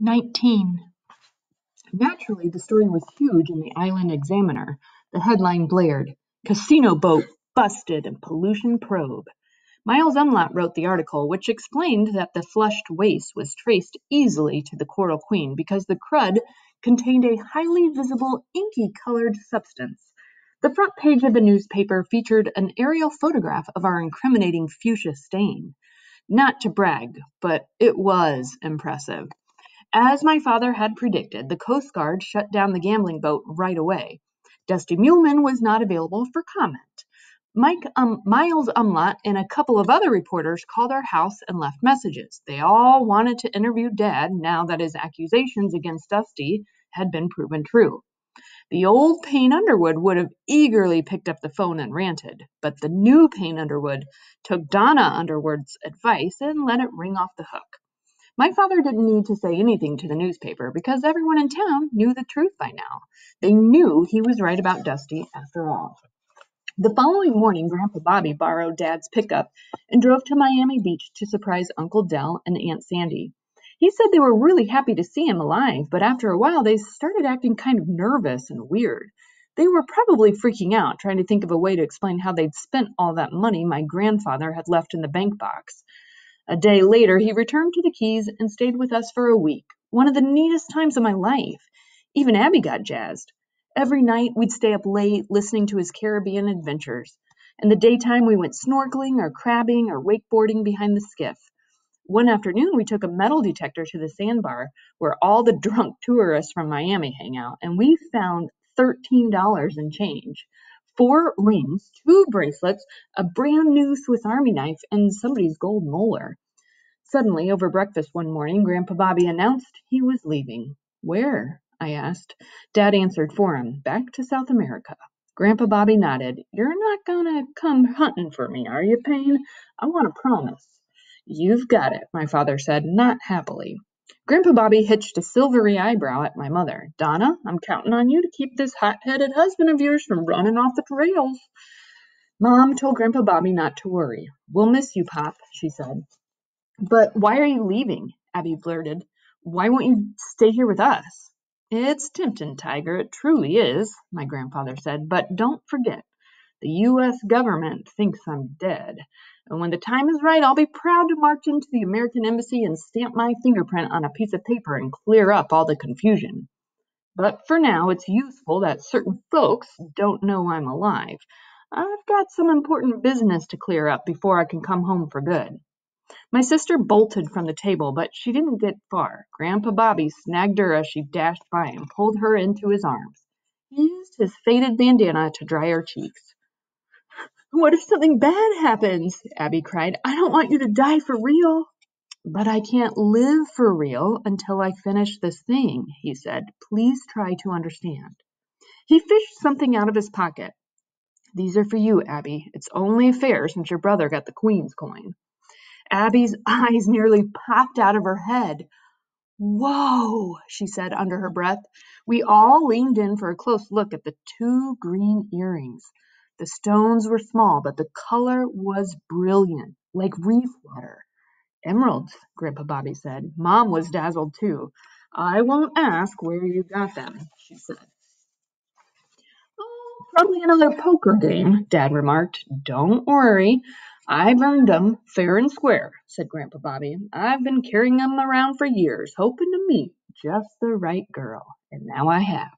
19. Naturally, the story was huge in the Island Examiner. The headline blared Casino Boat Busted and Pollution Probe. Miles Umlaut wrote the article, which explained that the flushed waste was traced easily to the Coral Queen because the crud contained a highly visible inky colored substance. The front page of the newspaper featured an aerial photograph of our incriminating fuchsia stain. Not to brag, but it was impressive. As my father had predicted, the Coast Guard shut down the gambling boat right away. Dusty Muleman was not available for comment. Mike um, Miles Umlaut and a couple of other reporters called our house and left messages. They all wanted to interview Dad now that his accusations against Dusty had been proven true. The old Payne Underwood would have eagerly picked up the phone and ranted, but the new Payne Underwood took Donna Underwood's advice and let it ring off the hook. My father didn't need to say anything to the newspaper because everyone in town knew the truth by now. They knew he was right about Dusty after all. The following morning, Grandpa Bobby borrowed Dad's pickup and drove to Miami Beach to surprise Uncle Dell and Aunt Sandy. He said they were really happy to see him alive, but after a while they started acting kind of nervous and weird. They were probably freaking out, trying to think of a way to explain how they'd spent all that money my grandfather had left in the bank box. A day later, he returned to the Keys and stayed with us for a week. One of the neatest times of my life. Even Abby got jazzed. Every night, we'd stay up late listening to his Caribbean adventures. In the daytime, we went snorkeling or crabbing or wakeboarding behind the skiff. One afternoon, we took a metal detector to the sandbar where all the drunk tourists from Miami hang out, and we found $13 in change four rings, two bracelets, a brand new Swiss Army knife, and somebody's gold molar. Suddenly, over breakfast one morning, Grandpa Bobby announced he was leaving. Where? I asked. Dad answered for him. Back to South America. Grandpa Bobby nodded. You're not gonna come hunting for me, are you, Payne? I want a promise. You've got it, my father said, not happily. Grandpa Bobby hitched a silvery eyebrow at my mother. Donna, I'm counting on you to keep this hot-headed husband of yours from running off the trails. Mom told Grandpa Bobby not to worry. We'll miss you, Pop, she said. But why are you leaving? Abby blurted. Why won't you stay here with us? It's tempting, Tiger, it truly is, my grandfather said, but don't forget, the U.S. government thinks I'm dead. And when the time is right, I'll be proud to march into the American Embassy and stamp my fingerprint on a piece of paper and clear up all the confusion. But for now, it's useful that certain folks don't know I'm alive. I've got some important business to clear up before I can come home for good. My sister bolted from the table, but she didn't get far. Grandpa Bobby snagged her as she dashed by and pulled her into his arms. He used his faded bandana to dry her cheeks. What if something bad happens? Abby cried. I don't want you to die for real. But I can't live for real until I finish this thing, he said. Please try to understand. He fished something out of his pocket. These are for you, Abby. It's only fair since your brother got the Queen's coin. Abby's eyes nearly popped out of her head. Whoa, she said under her breath. We all leaned in for a close look at the two green earrings. The stones were small, but the color was brilliant, like reef water. Emeralds, Grandpa Bobby said. Mom was dazzled too. I won't ask where you got them, she said. Oh, probably another poker game, Dad remarked. Don't worry. I've earned 'em fair and square, said Grandpa Bobby. I've been carrying 'em around for years, hoping to meet just the right girl, and now I have.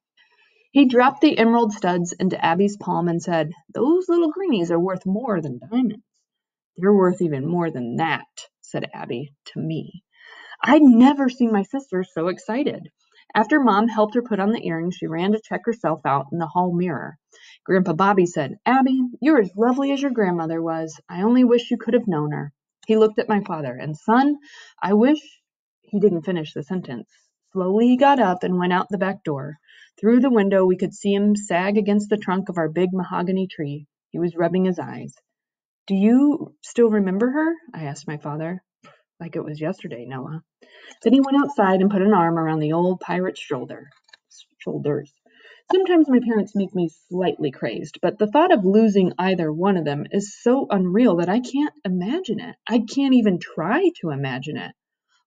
He dropped the emerald studs into Abby's palm and said, Those little greenies are worth more than diamonds. They're worth even more than that, said Abby to me. I'd never seen my sister so excited. After Mom helped her put on the earrings, she ran to check herself out in the hall mirror. Grandpa Bobby said, Abby, you're as lovely as your grandmother was. I only wish you could have known her. He looked at my father, and son, I wish he didn't finish the sentence. Slowly he got up and went out the back door. Through the window we could see him sag against the trunk of our big mahogany tree. He was rubbing his eyes. Do you still remember her? I asked my father. Like it was yesterday, Noah. Then he went outside and put an arm around the old pirate's shoulder. Shoulders. Sometimes my parents make me slightly crazed, but the thought of losing either one of them is so unreal that I can't imagine it. I can't even try to imagine it.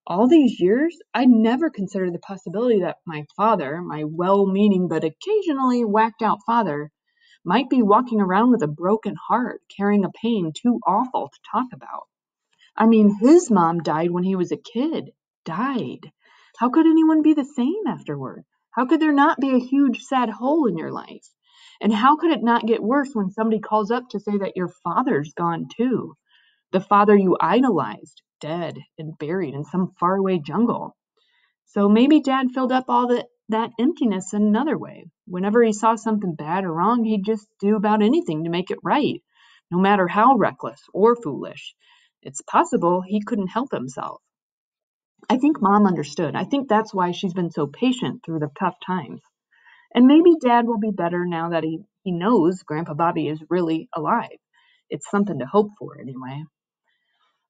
All these years, I never considered the possibility that my father, my well meaning but occasionally whacked out father, might be walking around with a broken heart, carrying a pain too awful to talk about. I mean, his mom died when he was a kid. Died. How could anyone be the same afterward? How could there not be a huge sad hole in your life? And how could it not get worse when somebody calls up to say that your father's gone too? The father you idolized, dead and buried in some faraway jungle. So maybe dad filled up all the, that emptiness in another way. Whenever he saw something bad or wrong, he'd just do about anything to make it right, no matter how reckless or foolish. It's possible he couldn't help himself. I think mom understood. I think that's why she's been so patient through the tough times. And maybe dad will be better now that he, he knows Grandpa Bobby is really alive. It's something to hope for, anyway.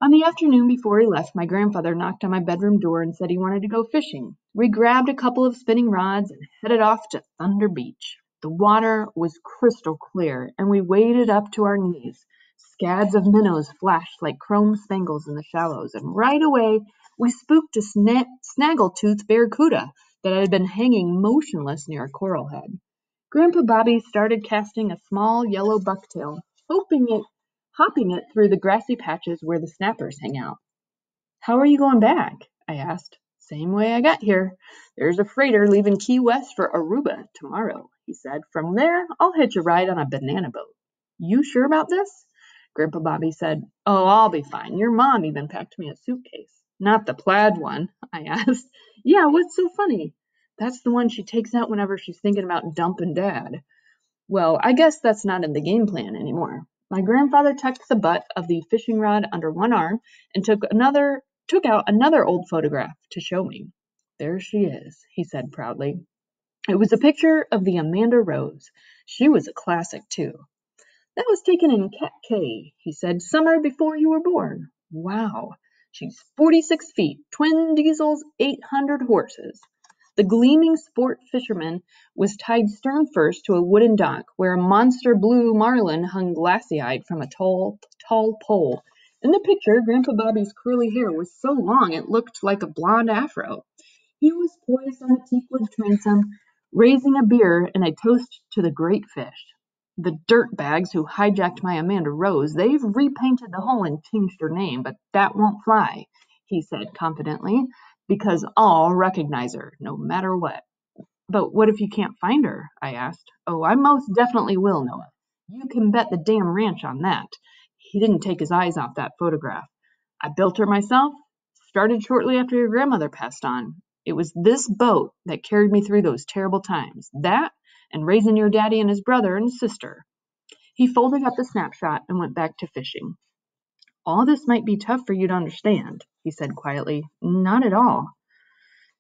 On the afternoon before he left, my grandfather knocked on my bedroom door and said he wanted to go fishing. We grabbed a couple of spinning rods and headed off to Thunder Beach. The water was crystal clear, and we waded up to our knees. Scads of minnows flashed like chrome spangles in the shallows, and right away we spooked a sna- snaggletooth barracuda that had been hanging motionless near a coral head. Grandpa Bobby started casting a small yellow bucktail, hoping it hopping it through the grassy patches where the snappers hang out. How are you going back? I asked. Same way I got here. There's a freighter leaving Key West for Aruba tomorrow, he said. From there, I'll hitch a ride on a banana boat. You sure about this? Grandpa Bobby said, Oh, I'll be fine. Your mom even packed me a suitcase. Not the plaid one, I asked. Yeah, what's so funny? That's the one she takes out whenever she's thinking about dumping dad. Well, I guess that's not in the game plan anymore. My grandfather tucked the butt of the fishing rod under one arm and took another took out another old photograph to show me. There she is, he said proudly. It was a picture of the Amanda Rose. She was a classic, too. That was taken in Cat Cay, he said, summer before you were born. Wow. She's 46 feet, twin diesels, 800 horses. The gleaming sport fisherman was tied stern first to a wooden dock, where a monster blue marlin hung glassy-eyed from a tall, tall pole. In the picture, Grandpa Bobby's curly hair was so long it looked like a blonde afro. He was poised on a teakwood transom, raising a beer and a toast to the great fish. The dirt bags who hijacked my Amanda Rose, they've repainted the hull and changed her name, but that won't fly, he said confidently because I'll recognize her no matter what. But what if you can't find her? I asked. Oh, I most definitely will, Noah. You can bet the damn ranch on that. He didn't take his eyes off that photograph. I built her myself, started shortly after your grandmother passed on. It was this boat that carried me through those terrible times. That and raising your daddy and his brother and sister. He folded up the snapshot and went back to fishing. All this might be tough for you to understand, he said quietly. Not at all.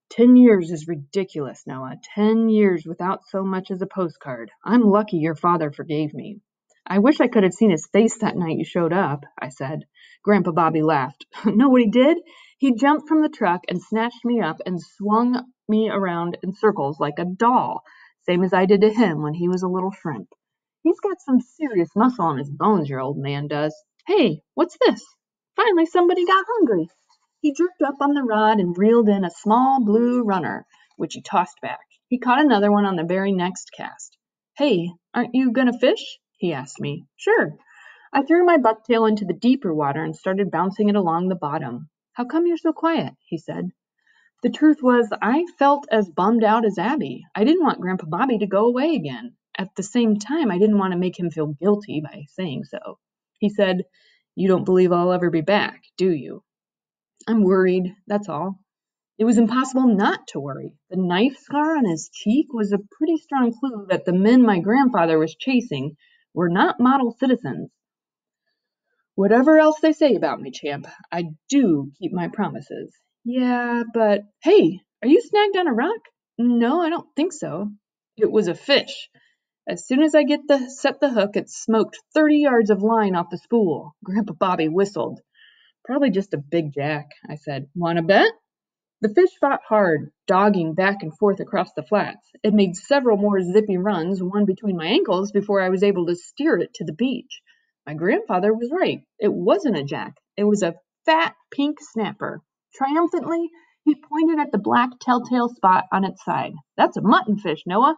Ten years is ridiculous, Noah. Ten years without so much as a postcard. I'm lucky your father forgave me. I wish I could have seen his face that night you showed up, I said. Grandpa Bobby laughed. know what he did? He jumped from the truck and snatched me up and swung me around in circles like a doll, same as I did to him when he was a little shrimp. He's got some serious muscle on his bones, your old man does. Hey, what's this? Finally somebody got hungry. He jerked up on the rod and reeled in a small blue runner, which he tossed back. He caught another one on the very next cast. Hey, aren't you gonna fish? he asked me. Sure. I threw my bucktail into the deeper water and started bouncing it along the bottom. How come you're so quiet? he said. The truth was, I felt as bummed out as Abby. I didn't want Grandpa Bobby to go away again. At the same time, I didn't want to make him feel guilty by saying so. He said, You don't believe I'll ever be back, do you? I'm worried, that's all. It was impossible not to worry. The knife scar on his cheek was a pretty strong clue that the men my grandfather was chasing were not model citizens. Whatever else they say about me, champ, I do keep my promises. Yeah, but hey, are you snagged on a rock? No, I don't think so. It was a fish. As soon as I get the set the hook, it smoked 30 yards of line off the spool. Grandpa Bobby whistled. Probably just a big jack, I said. Want to bet? The fish fought hard, dogging back and forth across the flats. It made several more zippy runs, one between my ankles, before I was able to steer it to the beach. My grandfather was right. It wasn't a jack. It was a fat pink snapper. Triumphantly, he pointed at the black telltale spot on its side. That's a muttonfish, Noah.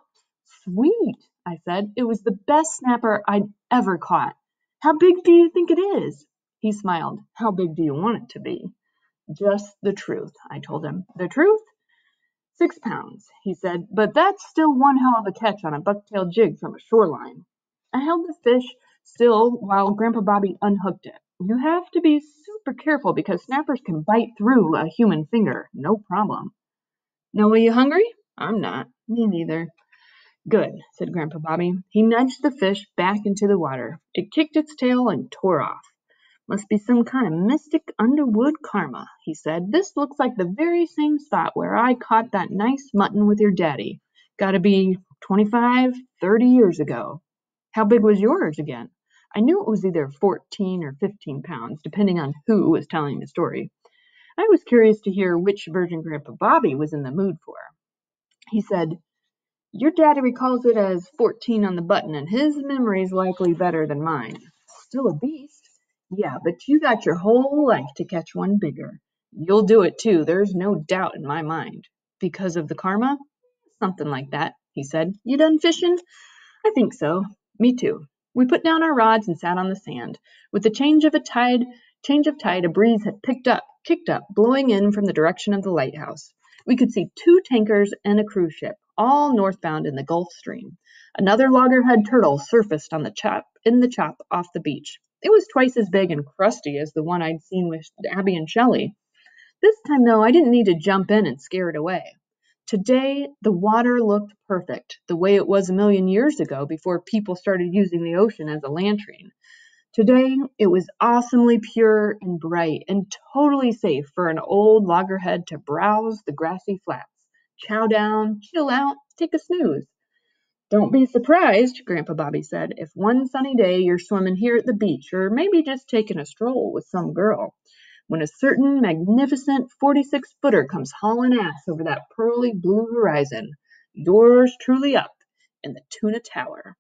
Sweet, I said. It was the best snapper I'd ever caught. How big do you think it is? He smiled. How big do you want it to be? Just the truth, I told him. The truth? Six pounds, he said, but that's still one hell of a catch on a bucktail jig from a shoreline. I held the fish still while Grandpa Bobby unhooked it. You have to be super careful because snappers can bite through a human finger, no problem. Noah, you hungry? I'm not. Me neither. Good, said Grandpa Bobby. He nudged the fish back into the water. It kicked its tail and tore off. Must be some kind of mystic underwood karma, he said. This looks like the very same spot where I caught that nice mutton with your daddy. Gotta be twenty-five, thirty years ago. How big was yours again? I knew it was either 14 or 15 pounds, depending on who was telling the story. I was curious to hear which version Grandpa Bobby was in the mood for. He said, your daddy recalls it as 14 on the button, and his memory's likely better than mine. Still a beast. Yeah, but you got your whole life to catch one bigger. You'll do it too, there's no doubt in my mind. Because of the karma? Something like that, he said. You done fishing? I think so. Me too. We put down our rods and sat on the sand. With the change of a tide, change of tide, a breeze had picked up, kicked up, blowing in from the direction of the lighthouse. We could see two tankers and a cruise ship, all northbound in the Gulf Stream. Another loggerhead turtle surfaced on the chop in the chop off the beach. It was twice as big and crusty as the one I'd seen with Abby and Shelly. This time, though, I didn't need to jump in and scare it away. Today, the water looked perfect, the way it was a million years ago before people started using the ocean as a latrine. Today, it was awesomely pure and bright and totally safe for an old loggerhead to browse the grassy flats chow down, chill out, take a snooze. Don't be surprised, Grandpa Bobby said, if one sunny day you're swimming here at the beach or maybe just taking a stroll with some girl when a certain magnificent 46 footer comes hauling ass over that pearly blue horizon, yours truly up in the tuna tower.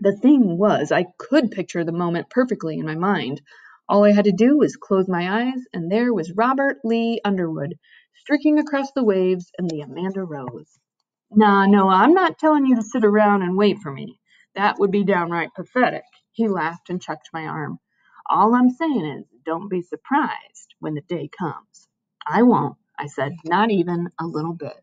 The thing was, I could picture the moment perfectly in my mind. All I had to do was close my eyes, and there was Robert Lee Underwood, streaking across the waves and the Amanda Rose. Nah, no, I'm not telling you to sit around and wait for me. That would be downright pathetic. He laughed and chucked my arm. All I'm saying is, don't be surprised when the day comes. I won't, I said, not even a little bit.